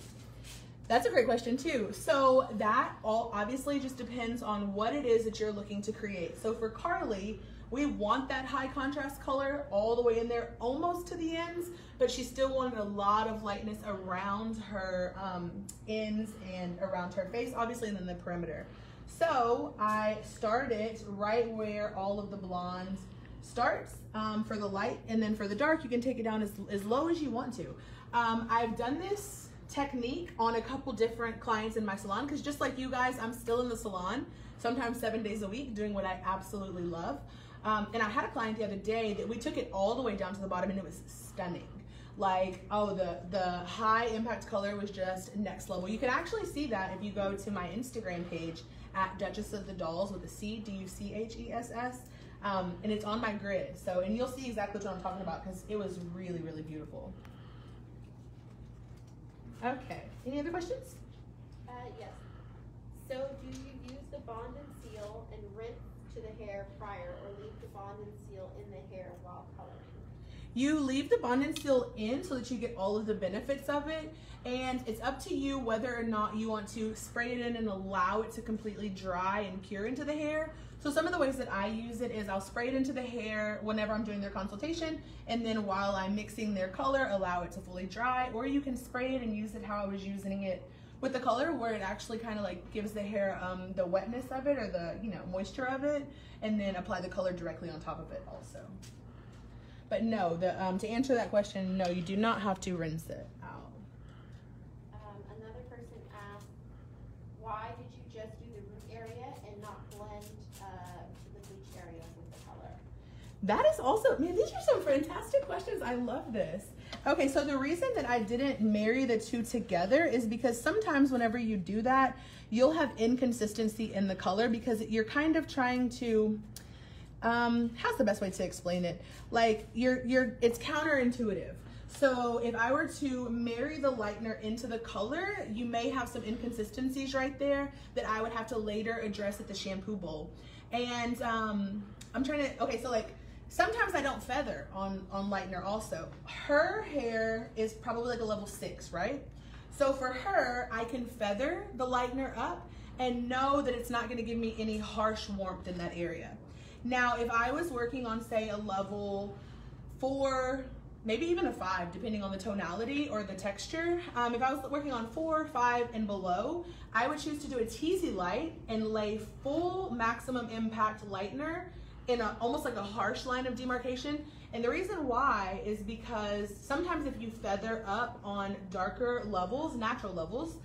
Speaker 1: That's a great question too. So that all obviously just depends on what it is that you're looking to create. So for Carly, we want that high contrast color all the way in there, almost to the ends, but she still wanted a lot of lightness around her um, ends and around her face, obviously, and then the perimeter. So I started right where all of the blondes starts um, for the light, and then for the dark, you can take it down as, as low as you want to. Um, I've done this technique on a couple different clients in my salon because just like you guys, I'm still in the salon, sometimes seven days a week, doing what I absolutely love. Um, and I had a client the other day that we took it all the way down to the bottom and it was stunning. Like, oh, the, the high impact color was just next level. You can actually see that if you go to my Instagram page at Duchess of the Dolls with a C, D-U-C-H-E-S-S. Um, and it's on my grid. So, and you'll see exactly what I'm talking about because it was really, really beautiful. Okay, any other questions?
Speaker 2: Uh, yes. So do you use the bond and seal and rinse to the hair prior or leave the bond and seal in the hair while coloring?
Speaker 1: You leave the bond and seal in so that you get all of the benefits of it. And it's up to you whether or not you want to spray it in and allow it to completely dry and cure into the hair. So some of the ways that I use it is I'll spray it into the hair whenever I'm doing their consultation. And then while I'm mixing their color, allow it to fully dry. Or you can spray it and use it how I was using it with the color where it actually kind of like gives the hair um, the wetness of it or the you know moisture of it and then apply the color directly on top of it also. But no, the um, to answer that question, no, you do not have to rinse it out.
Speaker 2: Um, another person asked, why did you just do the root area and not blend uh, the bleach area with the color?
Speaker 1: That is also, man, these are some fantastic questions. I love this. Okay, so the reason that I didn't marry the two together is because sometimes whenever you do that, you'll have inconsistency in the color because you're kind of trying to, um, how's the best way to explain it? Like you're, you're, it's counterintuitive. So if I were to marry the lightener into the color, you may have some inconsistencies right there that I would have to later address at the shampoo bowl. And um, I'm trying to, okay, so like Sometimes I don't feather on, on lightener also. Her hair is probably like a level six, right? So for her, I can feather the lightener up and know that it's not gonna give me any harsh warmth in that area. Now, if I was working on say a level four, maybe even a five, depending on the tonality or the texture. Um, if I was working on four, five, and below, I would choose to do a teasy light and lay full maximum impact lightener in a, almost like a harsh line of demarcation. And the reason why is because sometimes if you feather up on darker levels, natural levels,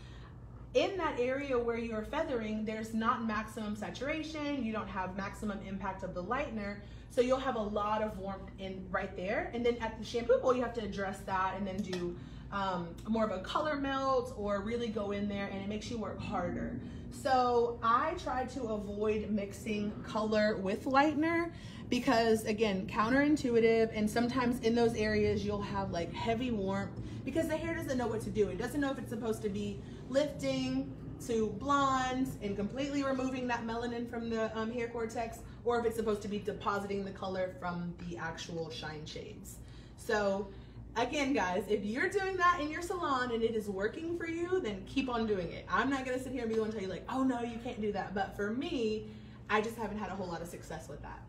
Speaker 1: in that area where you're feathering, there's not maximum saturation, you don't have maximum impact of the lightener, so you'll have a lot of warmth in right there. And then at the shampoo bowl, you have to address that and then do um, more of a color melt or really go in there and it makes you work harder. So I try to avoid mixing color with lightener because again, counterintuitive and sometimes in those areas you'll have like heavy warmth because the hair doesn't know what to do. It doesn't know if it's supposed to be lifting to blondes and completely removing that melanin from the um, hair cortex or if it's supposed to be depositing the color from the actual shine shades. So again, guys, if you're doing that in your salon and it is working for you, then keep on doing it. I'm not gonna sit here and be the one to tell you like, oh no, you can't do that. But for me, I just haven't had a whole lot of success with that.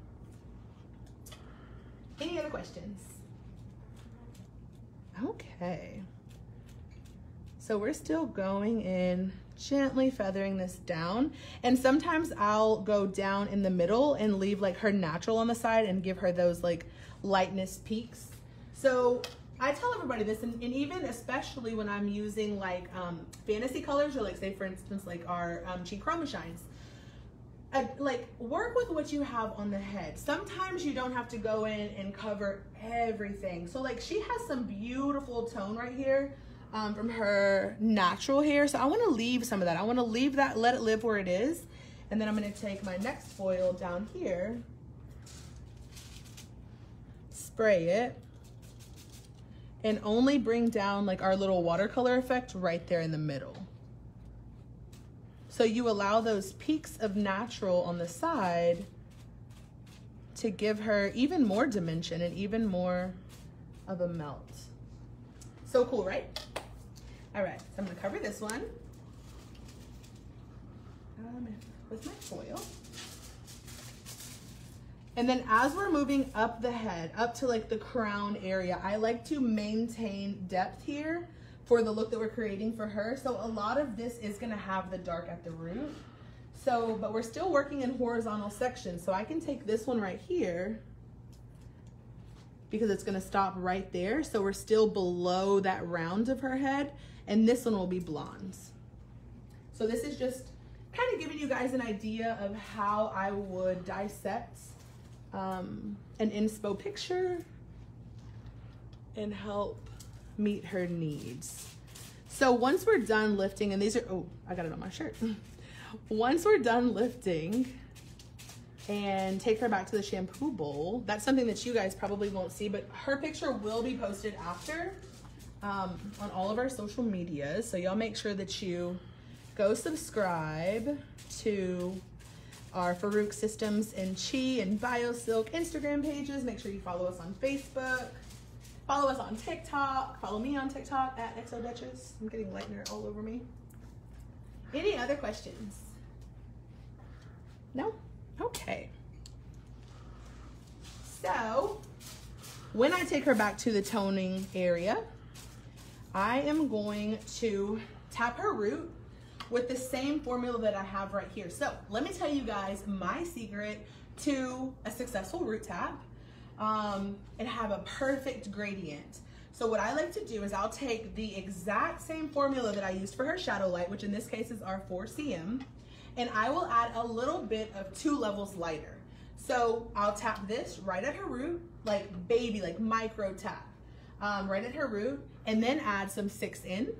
Speaker 1: Any other questions? Okay. So we're still going in, gently feathering this down. And sometimes I'll go down in the middle and leave like her natural on the side and give her those like lightness peaks. So I tell everybody this, and, and even especially when I'm using like um, fantasy colors, or like say for instance, like our um, Chi chroma shines. Uh, like work with what you have on the head. Sometimes you don't have to go in and cover everything. So like she has some beautiful tone right here um, from her natural hair. So I want to leave some of that. I want to leave that, let it live where it is. And then I'm going to take my next foil down here, spray it, and only bring down like our little watercolor effect right there in the middle. So you allow those peaks of natural on the side to give her even more dimension and even more of a melt. So cool, right? All right, so I'm gonna cover this one um, with my foil. And then as we're moving up the head, up to like the crown area, I like to maintain depth here for the look that we're creating for her. So a lot of this is gonna have the dark at the root. So, but we're still working in horizontal sections. So I can take this one right here because it's gonna stop right there. So we're still below that round of her head and this one will be blondes. So this is just kind of giving you guys an idea of how I would dissect um, an inspo picture and help meet her needs. So once we're done lifting, and these are, oh, I got it on my shirt. once we're done lifting and take her back to the shampoo bowl, that's something that you guys probably won't see, but her picture will be posted after um, on all of our social medias. So y'all make sure that you go subscribe to our Farouk Systems and Chi and BioSilk Instagram pages. Make sure you follow us on Facebook. Follow us on TikTok. Follow me on TikTok at Exoduchess. I'm getting lightener all over me. Any other questions? No? Okay. So, when I take her back to the toning area, I am going to tap her root with the same formula that I have right here. So let me tell you guys my secret to a successful root tap um, and have a perfect gradient. So what I like to do is I'll take the exact same formula that I used for her shadow light, which in this case is our 4CM, and I will add a little bit of two levels lighter. So I'll tap this right at her root, like baby, like micro tap, um, right at her root, and then add some 6N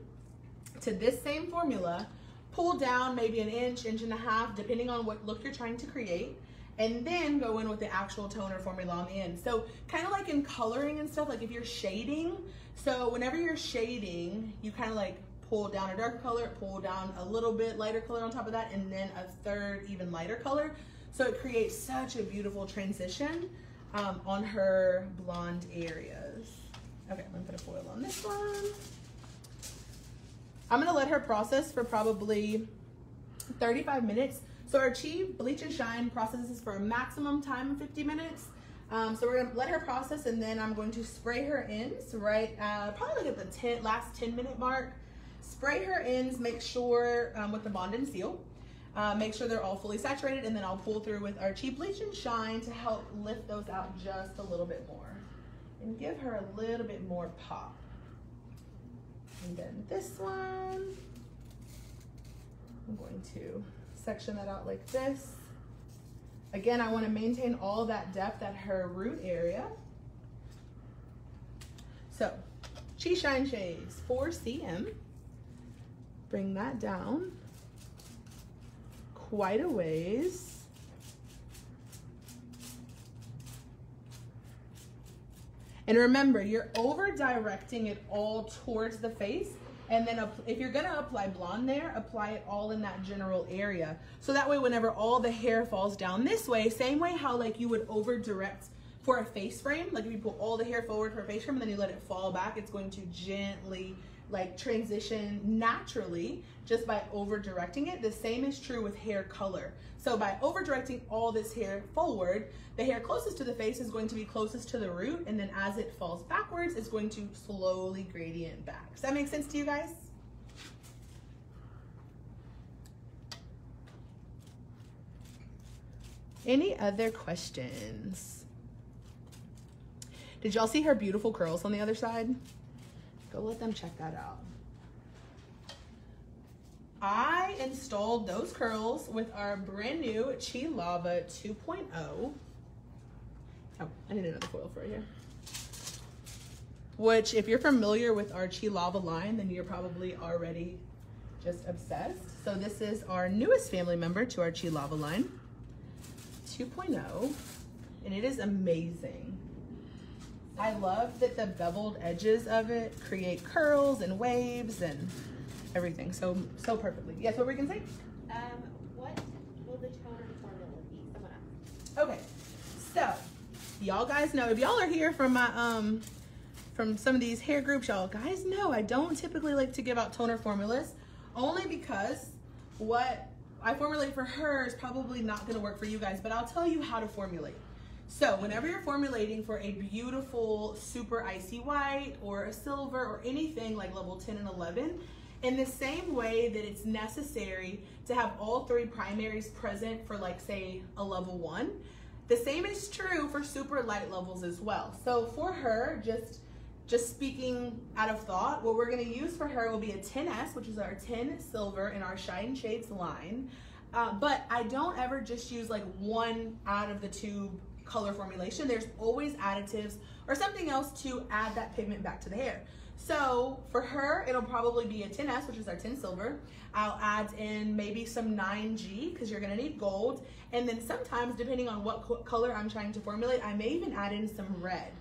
Speaker 1: to this same formula, pull down maybe an inch, inch and a half, depending on what look you're trying to create, and then go in with the actual toner formula on the end. So kind of like in coloring and stuff, like if you're shading, so whenever you're shading, you kind of like pull down a darker color, pull down a little bit lighter color on top of that, and then a third even lighter color. So it creates such a beautiful transition um, on her blonde areas. Okay, I'm gonna put a foil on this one. I'm gonna let her process for probably 35 minutes. So our Chi Bleach and Shine processes for a maximum time of 50 minutes. Um, so we're gonna let her process and then I'm going to spray her ends right, uh, probably like at the 10, last 10 minute mark. Spray her ends, make sure um, with the Bond and Seal. Uh, make sure they're all fully saturated and then I'll pull through with our Chi Bleach and Shine to help lift those out just a little bit more and give her a little bit more pop. And then this one, I'm going to section that out like this. Again, I wanna maintain all that depth at her root area. So, Chi Shine Shades 4cm. Bring that down quite a ways. And remember, you're over directing it all towards the face and then if you're gonna apply blonde there, apply it all in that general area. So that way, whenever all the hair falls down this way, same way how like you would over direct for a face frame, like if you pull all the hair forward for a face frame and then you let it fall back, it's going to gently like transition naturally just by over directing it. The same is true with hair color. So by over directing all this hair forward, the hair closest to the face is going to be closest to the root. And then as it falls backwards, it's going to slowly gradient back. Does that make sense to you guys? Any other questions? Did y'all see her beautiful curls on the other side? Go let them check that out. I installed those curls with our brand new Chi Lava 2.0. Oh, I need another foil for right here. Which, if you're familiar with our Chi Lava line, then you're probably already just obsessed. So this is our newest family member to our Chi Lava line, 2.0, and it is amazing. I love that the beveled edges of it create curls and waves and everything so so perfectly. Yes, what were you gonna say?
Speaker 2: Um, what will the toner formula be? Someone asked.
Speaker 1: Okay, so y'all guys know if y'all are here from my um from some of these hair groups, y'all guys know I don't typically like to give out toner formulas only because what I formulate for her is probably not gonna work for you guys, but I'll tell you how to formulate. So whenever you're formulating for a beautiful super icy white or a silver or anything like level 10 and 11, in the same way that it's necessary to have all three primaries present for like say a level one, the same is true for super light levels as well. So for her, just just speaking out of thought, what we're gonna use for her will be a 10S, which is our 10 silver in our Shine Shades line. Uh, but I don't ever just use like one out of the tube color formulation. There's always additives or something else to add that pigment back to the hair. So for her, it'll probably be a 10S, which is our 10 silver. I'll add in maybe some 9G because you're gonna need gold. And then sometimes, depending on what co color I'm trying to formulate, I may even add in some red.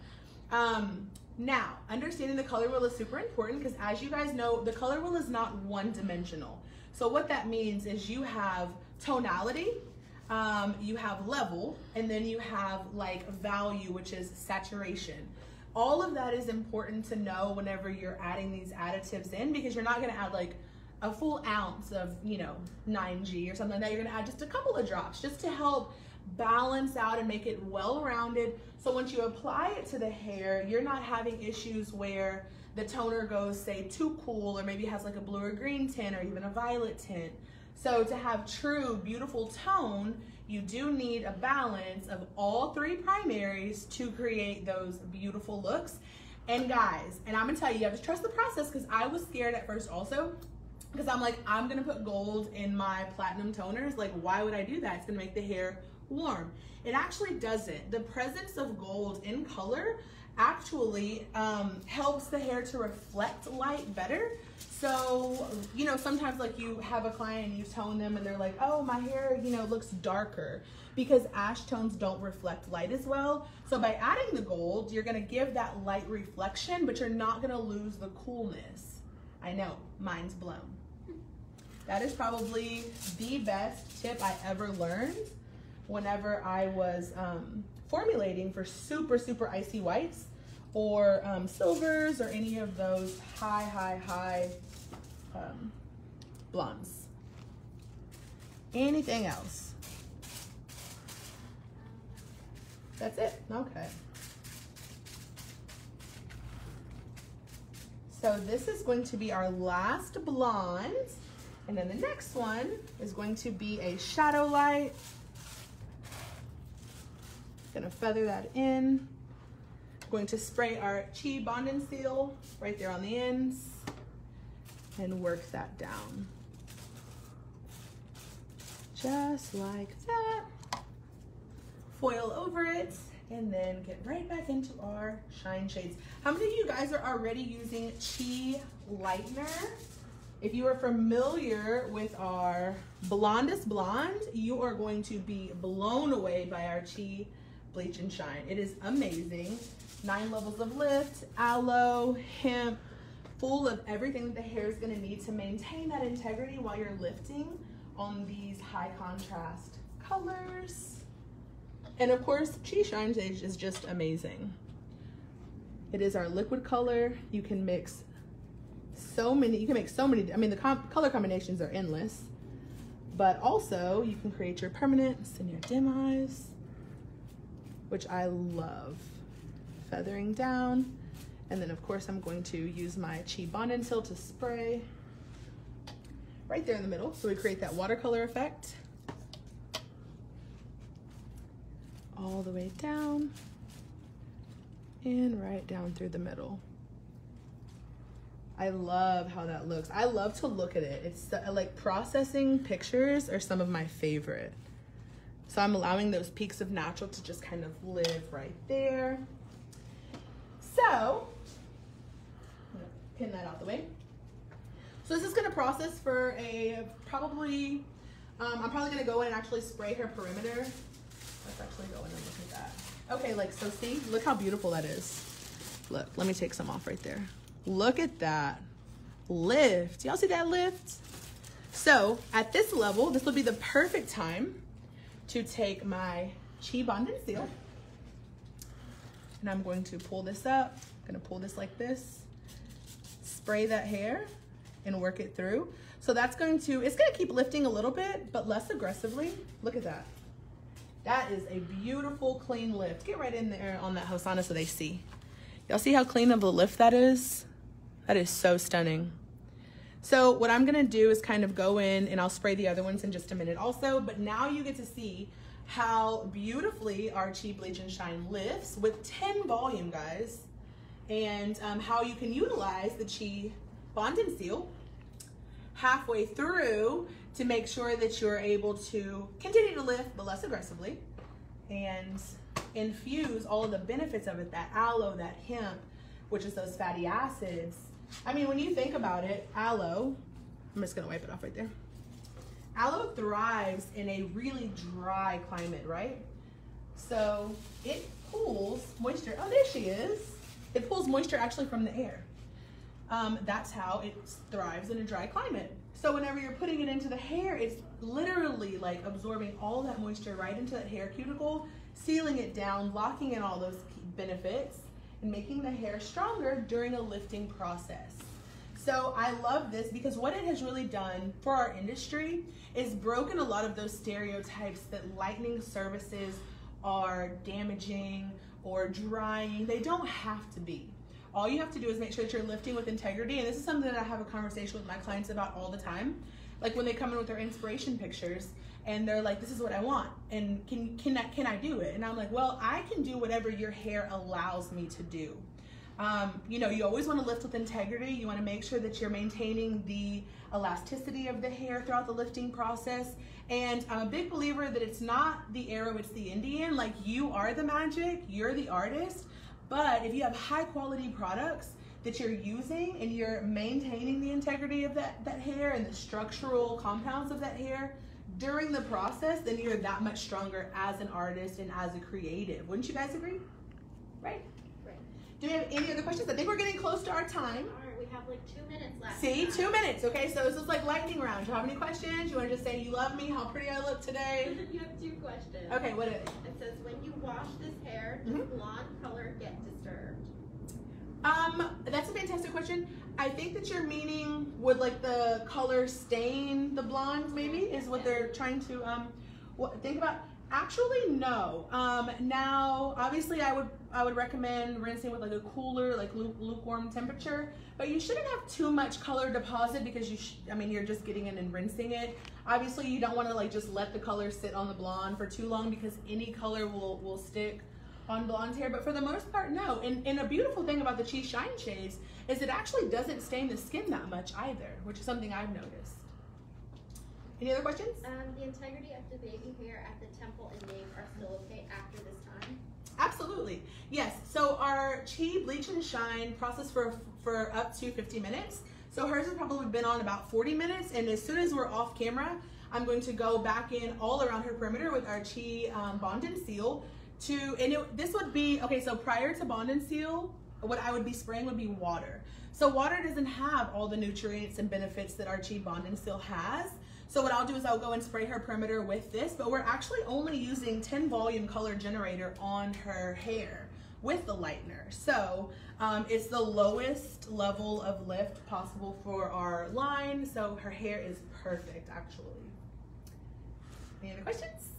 Speaker 1: Um, now, understanding the color wheel is super important because as you guys know, the color wheel is not one dimensional. So what that means is you have tonality, um, you have level, and then you have like value, which is saturation. All of that is important to know whenever you're adding these additives in because you're not gonna add like a full ounce of, you know, 9G or something that. You're gonna add just a couple of drops just to help balance out and make it well-rounded. So once you apply it to the hair, you're not having issues where the toner goes, say, too cool or maybe has like a blue or green tint or even a violet tint. So to have true, beautiful tone, you do need a balance of all three primaries to create those beautiful looks. And guys, and I'm gonna tell you, you have to trust the process because I was scared at first also because I'm like, I'm gonna put gold in my platinum toners. Like, why would I do that? It's gonna make the hair warm. It actually doesn't. The presence of gold in color actually um, helps the hair to reflect light better. So, you know, sometimes like you have a client and you tone them and they're like, oh, my hair, you know, looks darker because ash tones don't reflect light as well. So by adding the gold, you're gonna give that light reflection, but you're not gonna lose the coolness. I know, mind's blown. That is probably the best tip I ever learned whenever I was um, formulating for super, super icy whites or um, silvers or any of those high, high, high um, blondes. Anything else? That's it, okay. So this is going to be our last blonde. And then the next one is going to be a shadow light. Gonna feather that in. Going to spray our Chi Bond and Seal right there on the ends and work that down. Just like that. Foil over it and then get right back into our shine shades. How many of you guys are already using Chi Lightener? If you are familiar with our Blondest Blonde, you are going to be blown away by our Chi Bleach and Shine. It is amazing. Nine levels of lift, aloe, hemp, full of everything that the hair is gonna need to maintain that integrity while you're lifting on these high contrast colors. And of course, Chi Shine Shades is just amazing. It is our liquid color. You can mix so many, you can make so many, I mean, the com- color combinations are endless. But also, you can create your permanents and your demis, which I love. Feathering down. And then, of course, I'm going to use my Chi Seal to spray right there in the middle. So we create that watercolor effect. All the way down and right down through the middle. I love how that looks. I love to look at it. It's like processing pictures are some of my favorite. So I'm allowing those peaks of natural to just kind of live right there. So, pin that out the way. So this is gonna process for a probably, um, I'm probably gonna go in and actually spray her perimeter. Let's actually go in and look at that. Okay, like, so see, look how beautiful that is. Look, let me take some off right there. Look at that lift. Y'all see that lift? So at this level, this will be the perfect time to take my Chi Bond and Seal. And I'm going to pull this up. I'm gonna pull this like this. Spray that hair and work it through. So that's going to, it's gonna keep lifting a little bit, but less aggressively. Look at that. That is a beautiful, clean lift. Get right in there on that Hosanna so they see. Y'all see how clean of a lift that is? That is so stunning. So what I'm gonna do is kind of go in and I'll spray the other ones in just a minute also, but now you get to see how beautifully our Chi Bleach and Shine lifts with 10 volume, guys, and um, how you can utilize the Chi Bond and Seal halfway through to make sure that you're able to continue to lift, but less aggressively, and infuse all of the benefits of it, that aloe, that hemp, which is those fatty acids, I mean, when you think about it, aloe, I'm just gonna wipe it off right there. Aloe thrives in a really dry climate, right? So it pulls moisture. Oh, there she is. It pulls moisture actually from the air. Um, that's how it thrives in a dry climate. So whenever you're putting it into the hair, it's literally like absorbing all that moisture right into that hair cuticle, sealing it down, locking in all those benefits making the hair stronger during a lifting process. So I love this because what it has really done for our industry is broken a lot of those stereotypes that lightening services are damaging or drying. They don't have to be. All you have to do is make sure that you're lifting with integrity. And this is something that I have a conversation with my clients about all the time. Like when they come in with their inspiration pictures, and they're like, "This is what I want," and can can I, can I do it? And I'm like, "Well, I can do whatever your hair allows me to do." Um, you know, you always want to lift with integrity. You want to make sure that you're maintaining the elasticity of the hair throughout the lifting process. And I'm a big believer that it's not the arrow, it's the Indian. Like you are the magic, you're the artist. But if you have high quality products that you're using and you're maintaining the integrity of that, that hair and the structural compounds of that hair, during the process, then you're that much stronger as an artist and as a creative. Wouldn't you guys agree? Right?
Speaker 2: Right.
Speaker 1: Do we have any other questions? I think we're getting close to our time.
Speaker 2: All right, we have like two minutes left.
Speaker 1: See, two minutes. Okay, so this is like lightning round. Do you have any questions? You want to just say you love me, how pretty I look today?
Speaker 2: you have two questions.
Speaker 1: Okay, what is it?
Speaker 2: It says, when you wash this hair, does
Speaker 1: Mhm.
Speaker 2: blonde color get disturbed?
Speaker 1: Um, that's a fantastic question. I think that you're meaning would like the color stain the blonde maybe is what they're trying to um what, think about. Actually, no. Um, now obviously I would I would recommend rinsing with like a cooler like lu- lukewarm temperature, but you shouldn't have too much color deposit because you sh- I mean you're just getting in and rinsing it. Obviously, you don't want to like just let the color sit on the blonde for too long because any color will will stick on blonde hair, but for the most part, no. And, and a beautiful thing about the Chi Shine shades is it actually doesn't stain the skin that much either, which is something I've noticed. Any other questions?
Speaker 2: Um, the integrity of the baby hair at the temple and nape are still okay after this time?
Speaker 1: Absolutely. Yes. So our Chi Bleach and Shine process for for up to 50 minutes. So hers has probably been on about 40 minutes, and as soon as we're off camera, I'm going to go back in all around her perimeter with our Chi um, Bond and Seal to, and it, this would be, okay, so prior to Bond and Seal, what I would be spraying would be water. So water doesn't have all the nutrients and benefits that our Chi Bond and Seal has. So what I'll do is I'll go and spray her perimeter with this, but we're actually only using 10 volume color generator on her hair with the lightener. So um, it's the lowest level of lift possible for our line. So her hair is perfect actually. Any other questions?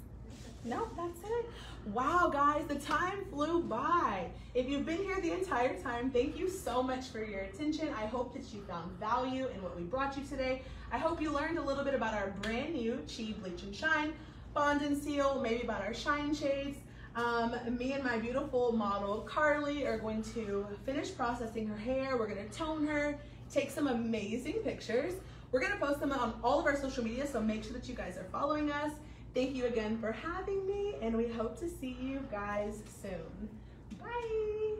Speaker 1: No, that's it. Wow, guys, the time flew by. If you've been here the entire time, thank you so much for your attention. I hope that you found value in what we brought you today. I hope you learned a little bit about our brand new Chi Bleach and Shine Bond and Seal, maybe about our shine shades. Um, me and my beautiful model, Carly, are going to finish processing her hair. We're gonna tone her, take some amazing pictures. We're gonna post them on all of our social media, so make sure that you guys are following us. Thank you again for having me, and we hope to see you guys soon. Bye.